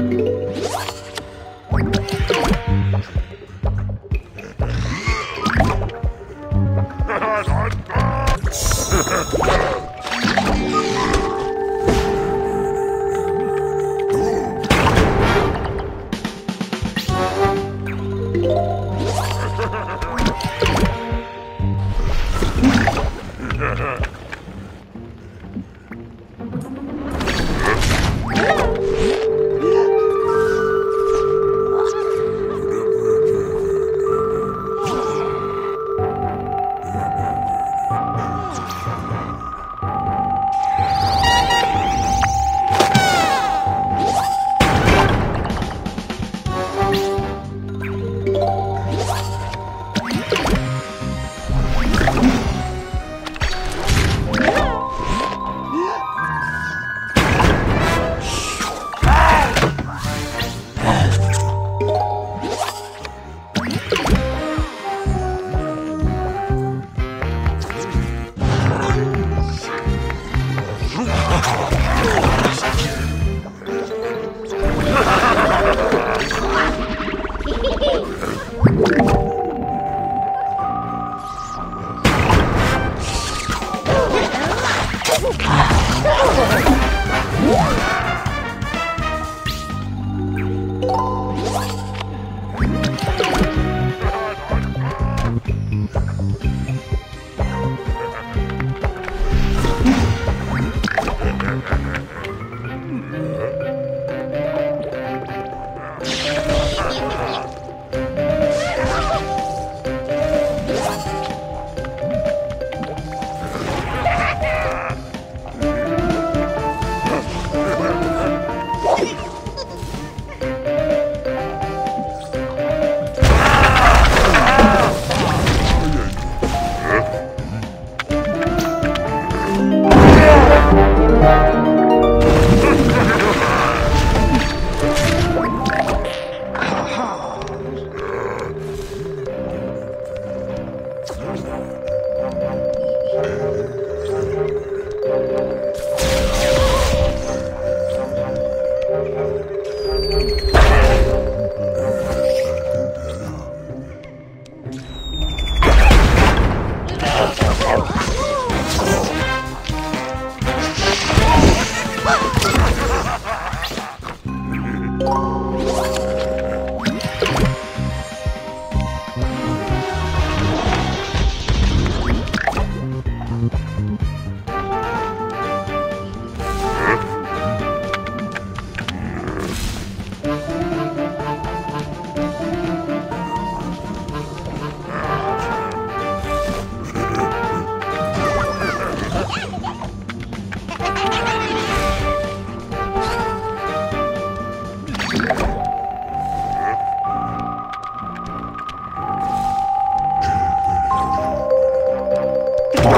you Mm-hmm. Ha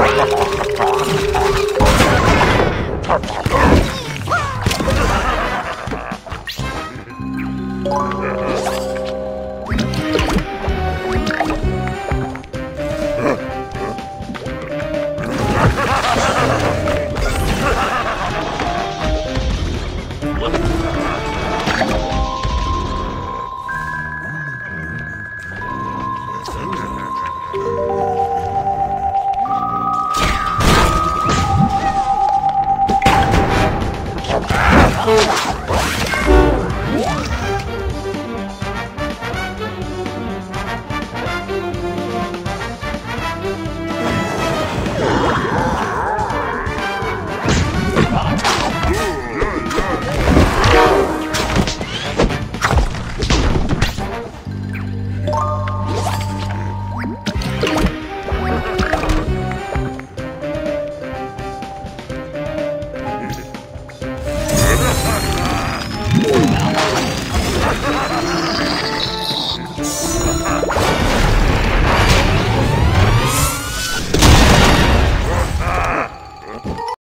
ha ha!